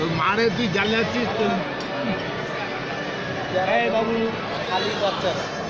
তোর মারে তুই জ্বালাচ্ছিস তোর বাবু খালি বাচ্চারা তারপরে আমার বোনের বাচ্চারা